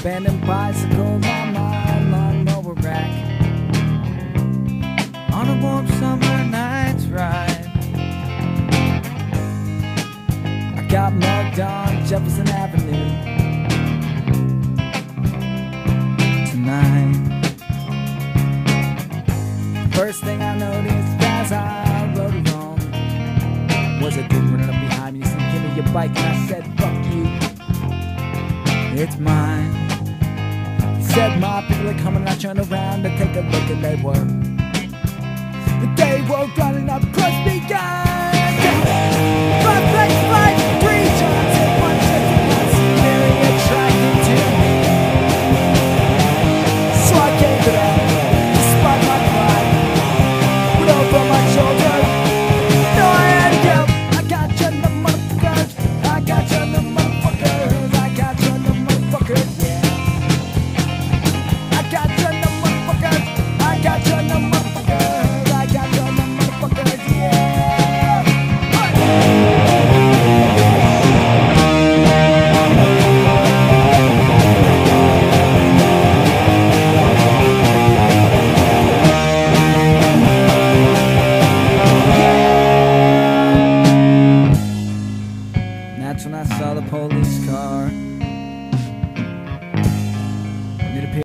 abandoned bicycle on my lawnmower rack. On a warm summer night's ride. I got mugged on Jefferson Avenue tonight. First thing I noticed as I rode along was a dude running up behind me. He said, Give me your bike, and I said, Fuck you. It's mine. Said, My people are coming. I turn around to take a look, and they were. They were Guy. when I saw the police car.